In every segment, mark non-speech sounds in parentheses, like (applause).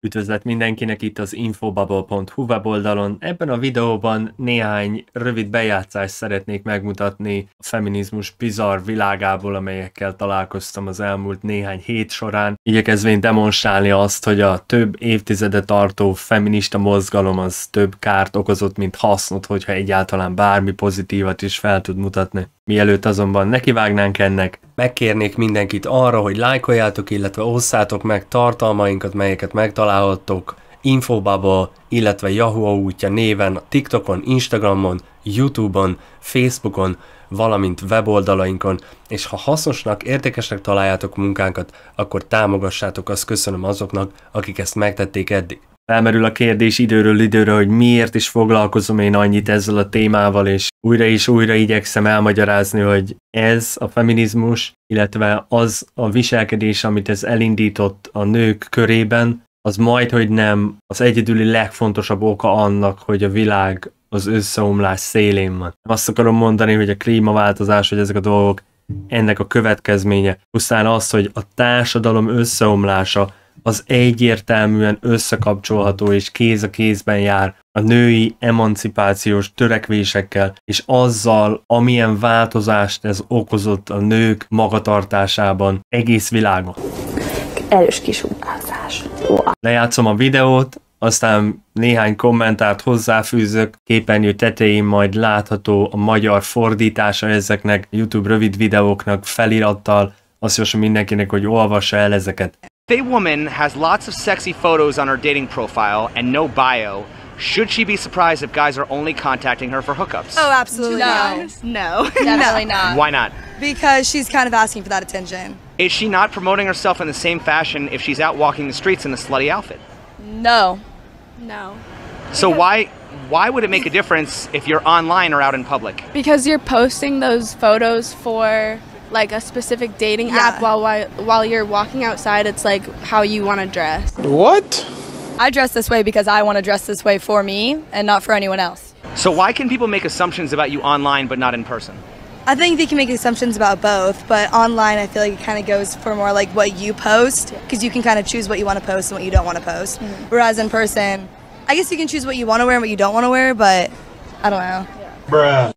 Üdvözlet mindenkinek itt az infobubble.hu weboldalon. Ebben a videóban néhány rövid bejátszást szeretnék megmutatni a feminizmus bizarr világából, amelyekkel találkoztam az elmúlt néhány hét során. Igyekezvén demonstrálni azt, hogy a több évtizede tartó feminista mozgalom az több kárt okozott, mint hasznot, hogyha egyáltalán bármi pozitívat is fel tud mutatni. Mielőtt azonban nekivágnánk ennek, megkérnék mindenkit arra, hogy lájkoljátok, illetve osszátok meg tartalmainkat, melyeket megtalálhattok Infobubble, illetve Yahoo útja néven TikTokon, Instagramon, Youtube-on, Facebookon, valamint weboldalainkon, és ha hasznosnak, értékesnek találjátok munkánkat, akkor támogassátok, azt köszönöm azoknak, akik ezt megtették eddig. Felmerül a kérdés időről időre, hogy miért is foglalkozom én annyit ezzel a témával, és újra és újra igyekszem elmagyarázni, hogy ez a feminizmus, illetve az a viselkedés, amit ez elindított a nők körében, az majd, hogy nem az egyedüli legfontosabb oka annak, hogy a világ az összeomlás szélén van. Azt akarom mondani, hogy a klímaváltozás, hogy ezek a dolgok ennek a következménye, pusztán az, hogy a társadalom összeomlása az egyértelműen összekapcsolható és kéz a kézben jár a női emancipációs törekvésekkel, és azzal, amilyen változást ez okozott a nők magatartásában egész világon. Erős kisugárzás. Lejátszom a videót, aztán néhány kommentárt hozzáfűzök, képernyő tetején majd látható a magyar fordítása ezeknek YouTube rövid videóknak felirattal, azt javaslom mindenkinek, hogy olvassa el ezeket. If a woman has lots of sexy photos on her dating profile and no bio, should she be surprised if guys are only contacting her for hookups? Oh, absolutely No. not. (laughs) No. Definitely not. Why not? because she's kind of asking for that attention. Is she not promoting herself in the same fashion if she's out walking the streets in a slutty outfit? No. No. So why why would it make a difference if you're online or out in public? Because you're posting those photos for like a specific dating Yeah. app while, while while you're walking outside it's like how you want to dress. What? I dress this way because I want to dress this way for me and not for anyone else. So why can people make assumptions about you online but not in person? I think they can make assumptions about both, but online I feel like it kind of goes for more like what you post because you can kind of choose what you want to post and what you don't want to post. Mm-hmm. Whereas in person, I guess you can choose what you want to wear and what you don't want to wear, but I don't know. Bruh.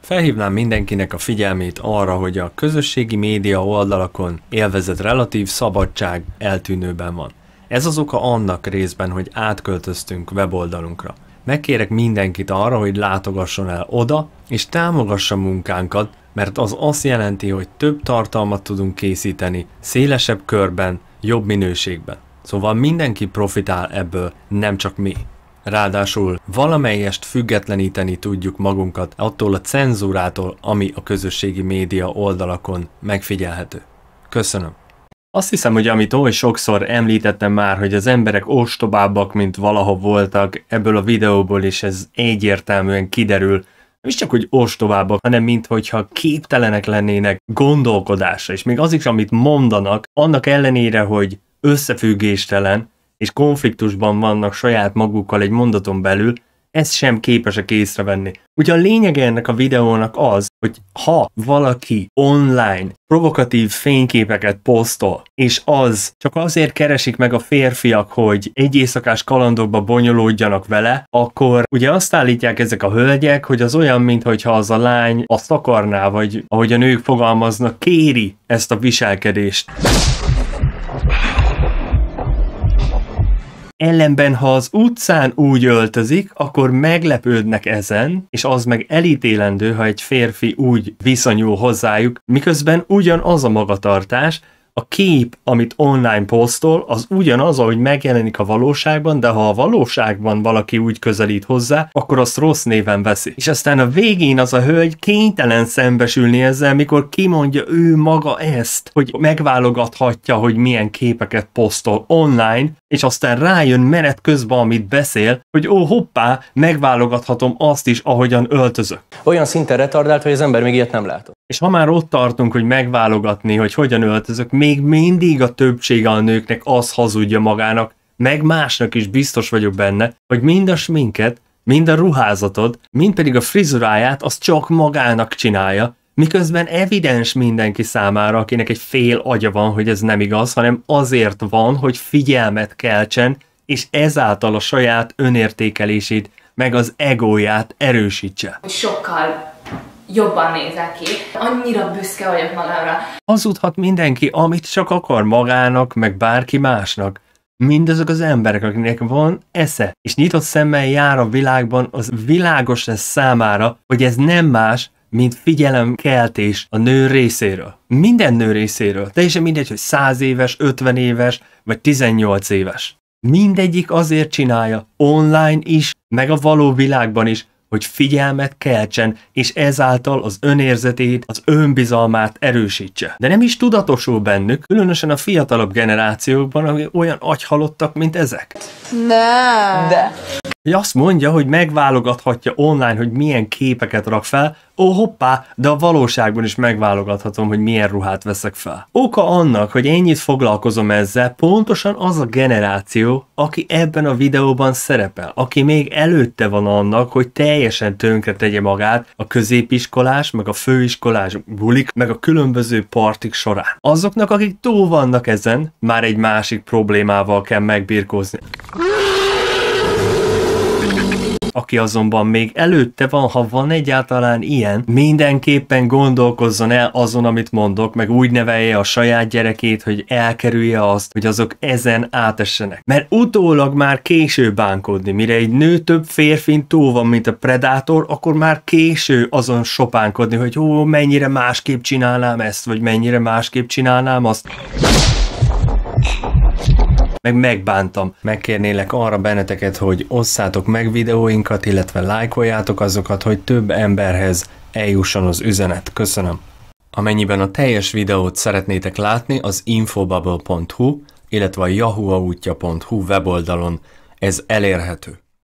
Felhívnám mindenkinek a figyelmét arra, hogy a közösségi média oldalakon élvezett relatív szabadság eltűnőben van. Ez az oka annak részben, hogy átköltöztünk weboldalunkra. Megkérek mindenkit arra, hogy látogasson el oda, és támogassa munkánkat, mert az azt jelenti, hogy több tartalmat tudunk készíteni, szélesebb körben, jobb minőségben. Szóval mindenki profitál ebből, nem csak mi. Ráadásul valamelyest függetleníteni tudjuk magunkat attól a cenzúrától, ami a közösségi média oldalakon megfigyelhető. Köszönöm. Azt hiszem, hogy amit oly sokszor említettem már, hogy az emberek ostobábbak, mint valaha voltak, ebből a videóból is ez egyértelműen kiderül, nem is csak, hogy ostobábbak, hanem minthogyha képtelenek lennének gondolkodásra, és még az is, amit mondanak, annak ellenére, hogy összefüggéstelen, és konfliktusban vannak saját magukkal egy mondaton belül, ezt sem képesek észrevenni. Ugye a lényege ennek a videónak az, hogy ha valaki online provokatív fényképeket posztol, és az csak azért keresik meg a férfiak, hogy egy éjszakás kalandokba bonyolódjanak vele, akkor ugye azt állítják ezek a hölgyek, hogy az olyan, mintha az a lány azt akarná, vagy ahogy a nők fogalmaznak, kéri ezt a viselkedést. Ellenben, ha az utcán úgy öltözik, akkor meglepődnek ezen, és az meg elítélendő, ha egy férfi úgy viszonyul hozzájuk, miközben ugyanaz a magatartás, a kép, amit online posztol, az ugyanaz, ahogy megjelenik a valóságban, de ha a valóságban valaki úgy közelít hozzá, akkor azt rossz néven veszi. És aztán a végén az a hölgy kénytelen szembesülni ezzel, mikor kimondja ő maga ezt, hogy megválogathatja, hogy milyen képeket posztol online, és aztán rájön menet közben, amit beszél, hogy ó, hoppá, megválogathatom azt is, ahogyan öltözök. olyan szinten retardált, hogy az ember még ilyet nem látott. És ha már ott tartunk, hogy megválogatni, hogy hogyan öltözök, még mindig a többsége a nőknek az hazudja magának, meg másnak is biztos vagyok benne, hogy mind a sminket, mind a ruházatod, mind pedig a frizuráját azt csak magának csinálja, Miközben evidens mindenki számára, akinek egy fél agya van, hogy ez nem igaz, hanem azért van, hogy figyelmet keltsen, és ezáltal a saját önértékelését, meg az egóját erősítse. Sokkal jobban nézek ki. Annyira büszke vagyok magamra. Hazudhat mindenki, amit csak akar magának, meg bárki másnak. Mindazok az emberek, akiknek van esze, és nyitott szemmel jár a világban, az világos lesz számára, hogy ez nem más, mint figyelemkeltés a nő részéről. Minden nő részéről. Teljesen mindegy, hogy 100 éves, 50 éves, vagy 18 éves. Mindegyik azért csinálja, online is, meg a való világban is, hogy figyelmet keltsen, és ezáltal az önérzetét, az önbizalmát erősítse. De nem is tudatosul bennük, különösen a fiatalabb generációkban, akik olyan agyhalottak, mint ezek. Ne. De. Hogy azt mondja, hogy megválogathatja online, hogy milyen képeket rak fel, ó hoppá, de a valóságban is megválogathatom, hogy milyen ruhát veszek fel. Oka annak, hogy ennyit foglalkozom ezzel, pontosan az a generáció, aki ebben a videóban szerepel, aki még előtte van annak, hogy teljesen tönkre tegye magát a középiskolás, meg a főiskolás bulik, meg a különböző partik során. Azoknak, akik túl vannak ezen, már egy másik problémával kell megbirkózni. Aki azonban még előtte van, ha van egyáltalán ilyen, mindenképpen gondolkozzon el azon, amit mondok, meg úgy nevelje a saját gyerekét, hogy elkerülje azt, hogy azok ezen átessenek. Mert utólag már késő bánkodni, mire egy nő több férfin túl van, mint a predátor, akkor már késő azon sopánkodni, hogy ó, mennyire másképp csinálnám ezt, vagy mennyire másképp csinálnám azt meg megbántam. Megkérnélek arra benneteket, hogy osszátok meg videóinkat, illetve lájkoljátok azokat, hogy több emberhez eljusson az üzenet. Köszönöm. Amennyiben a teljes videót szeretnétek látni, az infobubble.hu, illetve a yahuautja.hu weboldalon ez elérhető.